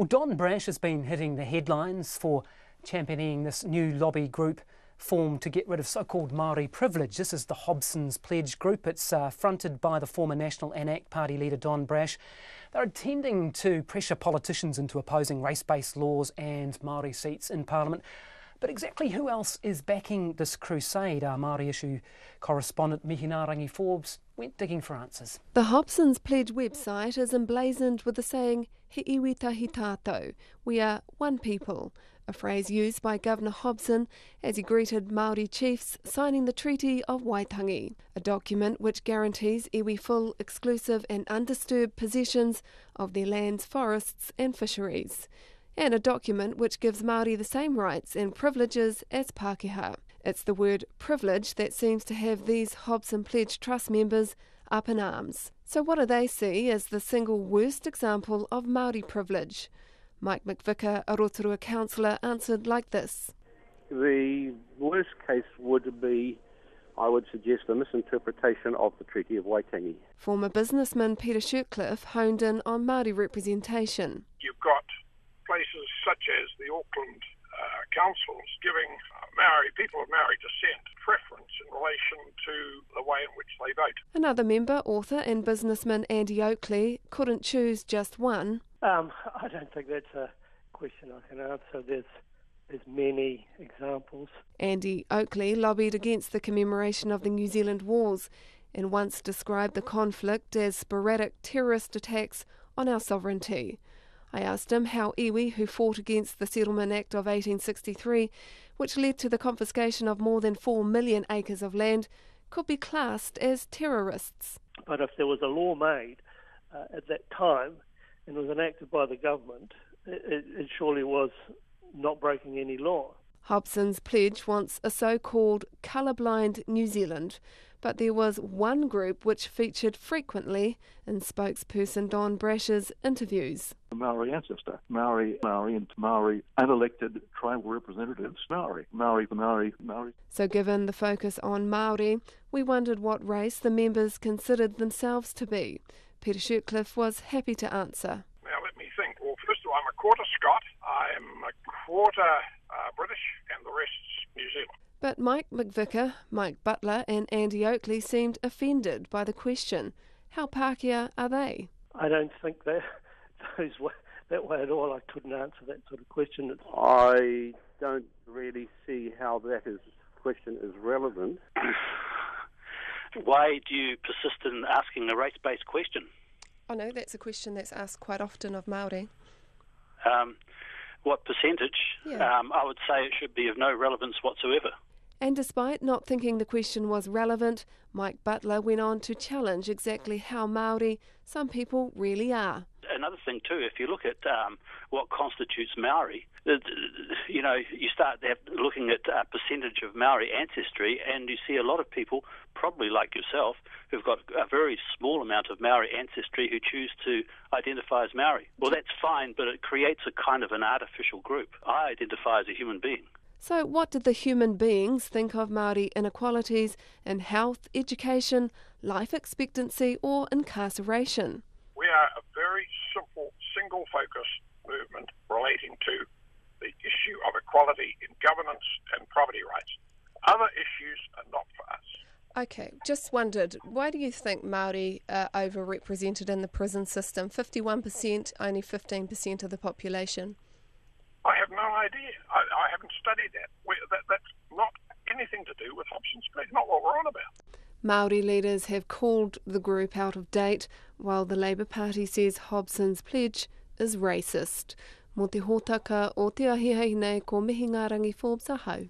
Well, Don Brash has been hitting the headlines for championing this new lobby group formed to get rid of so called Maori privilege. This is the Hobson's Pledge group. It's uh, fronted by the former National ACT Party leader Don Brash. They're intending to pressure politicians into opposing race based laws and Maori seats in Parliament. But exactly who else is backing this crusade? Our Māori issue correspondent Mihingarangi Forbes went digging for answers. The Hobson's Pledge website is emblazoned with the saying, He iwi tahi tātou, we are one people, a phrase used by Governor Hobson as he greeted Māori chiefs signing the Treaty of Waitangi, a document which guarantees iwi full, exclusive and undisturbed possessions of their lands, forests and fisheries and a document which gives Māori the same rights and privileges as Pākehā. It's the word privilege that seems to have these Hobson Pledge Trust members up in arms. So what do they see as the single worst example of Māori privilege? Mike McVicker, a Rotorua councillor, answered like this. The worst case would be I would suggest a misinterpretation of the Treaty of Waitangi. Former businessman Peter Shirtcliffe honed in on Māori representation. You've got places such as the Auckland uh, councils giving uh, Maori, people of Maori descent, preference in relation to the way in which they vote. Another member, author and businessman Andy Oakley, couldn't choose just one. Um, I don't think that's a question I can answer. There's there's many examples. Andy Oakley lobbied against the commemoration of the New Zealand Wars and once described the conflict as sporadic terrorist attacks on our sovereignty. I asked him how iwi, who fought against the Settlement Act of 1863, which led to the confiscation of more than 4 million acres of land, could be classed as terrorists. But if there was a law made uh, at that time and was enacted by the government, it, it surely was not breaking any law. Hobson's pledge wants a so called colourblind New Zealand, but there was one group which featured frequently in spokesperson Don Brash's interviews. Maori ancestor, Maori, Maori, and Maori unelected tribal representatives, Maori, Maori, Maori, Maori. So, given the focus on Maori, we wondered what race the members considered themselves to be. Peter Shirtcliffe was happy to answer. Now, let me think. Well, first of all, I'm a quarter Scot, I'm a quarter uh, British, and the rest's New Zealand. But Mike McVicker, Mike Butler, and Andy Oakley seemed offended by the question. How Pākehā are they? I don't think that those that way at all. I couldn't answer that sort of question. I don't really see how that is question is relevant. Why do you persist in asking a race-based question? Oh no, that's a question that's asked quite often of Maori. Um, what percentage? Yeah. Um, I would say it should be of no relevance whatsoever. And despite not thinking the question was relevant, Mike Butler went on to challenge exactly how Maori some people really are. Another thing too, if you look at um, what constitutes Maori, you know, you start looking at a percentage of Maori ancestry, and you see a lot of people, probably like yourself, who've got a very small amount of Maori ancestry who choose to identify as Maori. Well, that's fine, but it creates a kind of an artificial group. I identify as a human being. So, what did the human beings think of Maori inequalities in health, education, life expectancy, or incarceration? We are a very simple, single focus movement relating to the issue of equality in governance and property rights. Other issues are not for us. Okay, just wondered, why do you think Maori are overrepresented in the prison system? 51%, only 15% of the population. I have no idea. I, I haven't studied that. We, that. That's not anything to do with Hobson's Pledge, not what we're on about. Maori leaders have called the group out of date, while the Labour Party says Hobson's Pledge is racist. Mo te hōtaka o te ahihei nei ko Mihingarangi Forbes ahau.